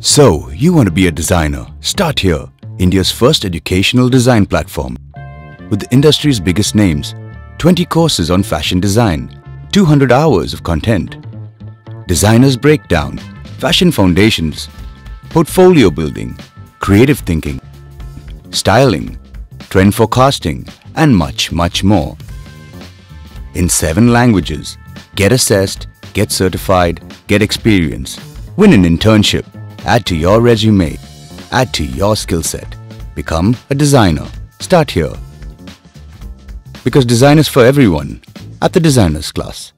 So, you want to be a designer? Start here, India's first educational design platform. With the industry's biggest names, 20 courses on fashion design, 200 hours of content, designer's breakdown, fashion foundations, portfolio building, creative thinking, styling, trend forecasting, and much, much more. In seven languages, get assessed, get certified, get experience, win an internship, add to your resume, add to your skill set, become a designer. Start here. Because design is for everyone at the Designers class.